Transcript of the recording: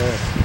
good.